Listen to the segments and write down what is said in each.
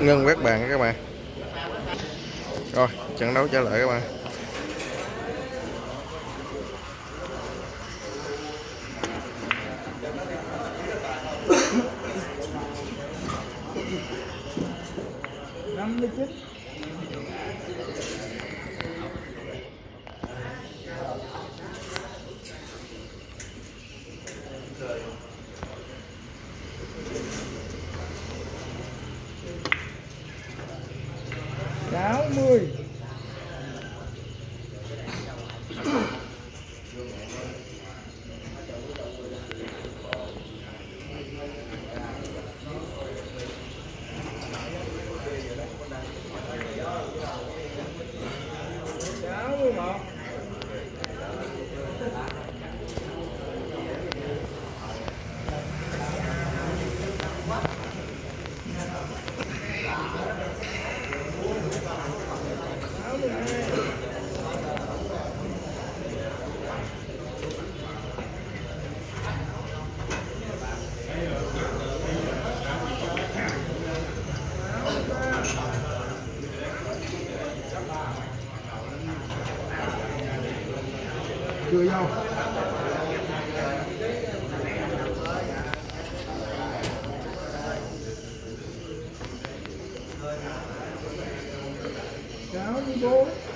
ngân quét bàn các bạn. Rồi trận đấu trở lại các bạn. Down you go.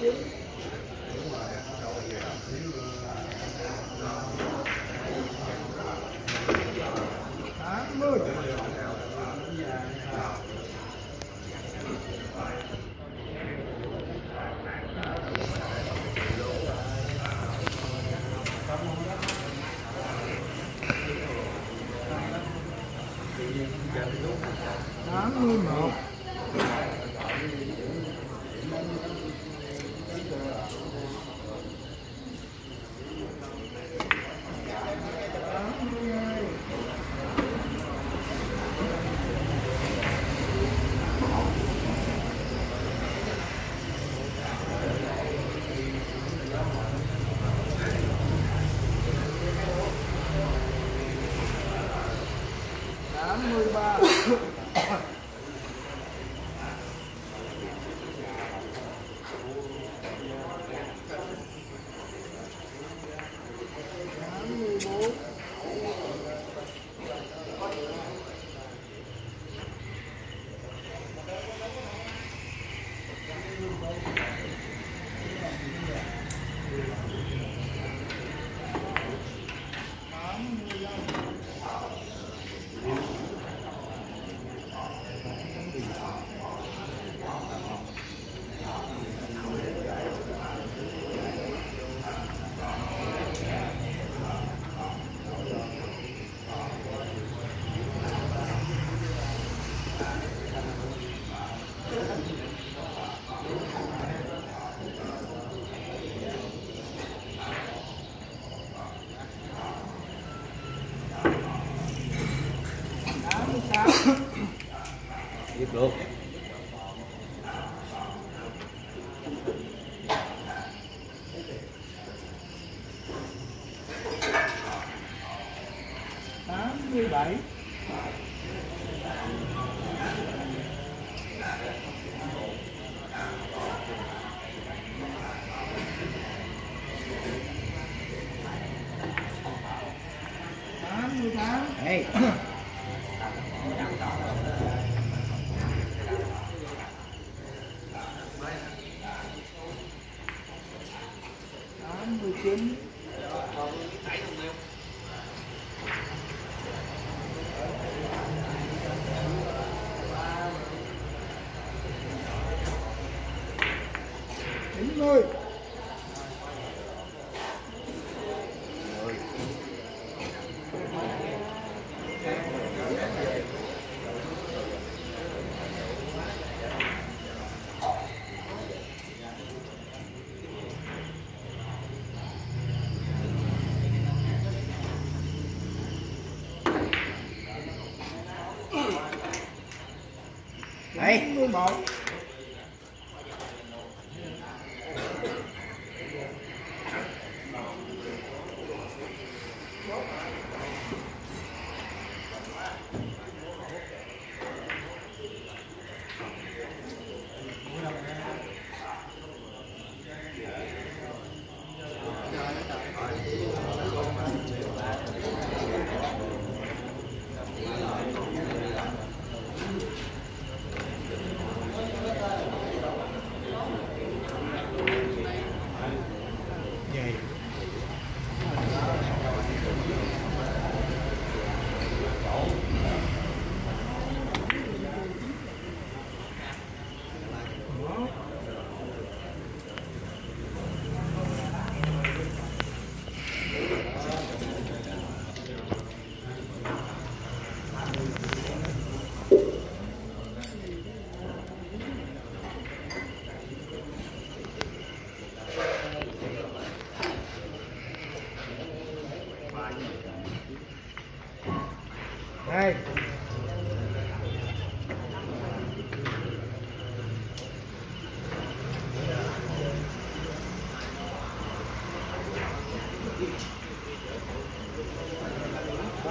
you. 哎你弄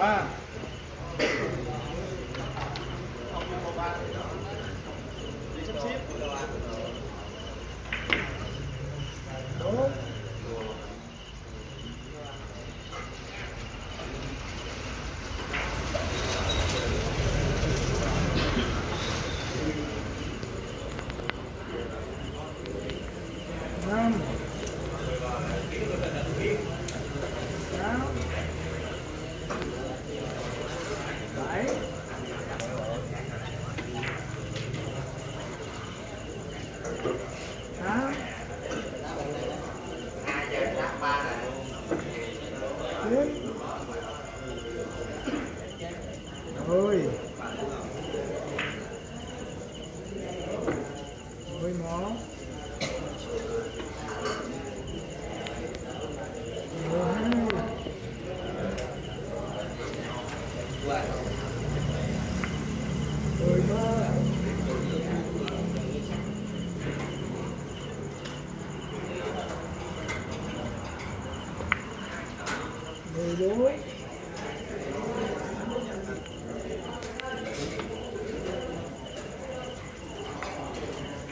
à. Ah.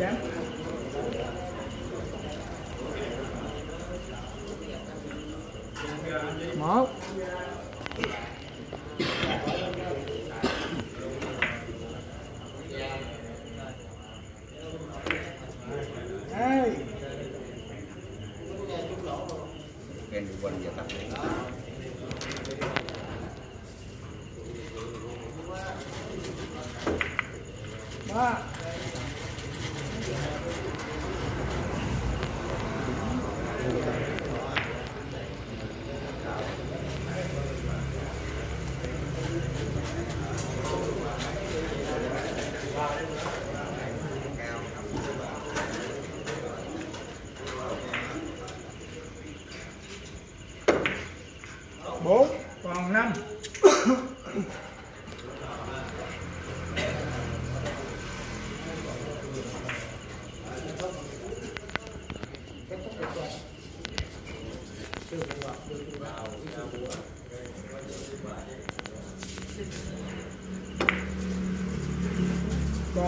vida.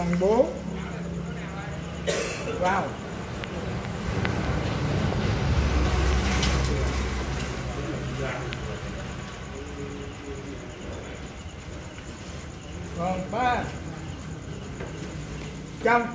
Còn 4 wow. Còn ba. Trong